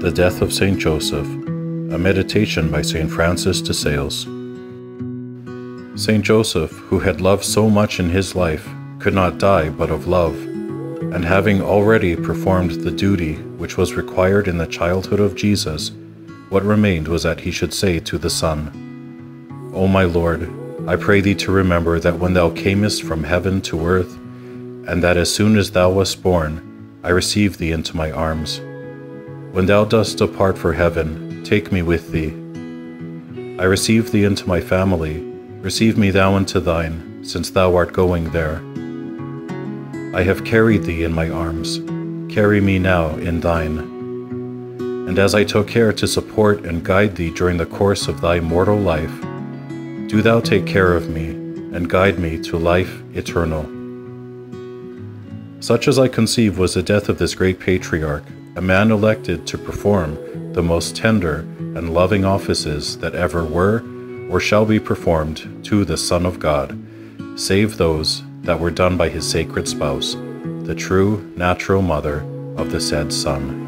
The Death of Saint Joseph, a meditation by Saint Francis de Sales. Saint Joseph, who had loved so much in his life, could not die but of love, and having already performed the duty which was required in the childhood of Jesus, what remained was that he should say to the Son, O my Lord, I pray thee to remember that when thou camest from heaven to earth, and that as soon as thou wast born, I received thee into my arms. When thou dost depart for heaven, take me with thee. I receive thee into my family, receive me thou into thine, since thou art going there. I have carried thee in my arms, carry me now in thine. And as I took care to support and guide thee during the course of thy mortal life, do thou take care of me, and guide me to life eternal. Such as I conceive was the death of this great patriarch, a man elected to perform the most tender and loving offices that ever were or shall be performed to the Son of God, save those that were done by his sacred spouse, the true natural mother of the said Son.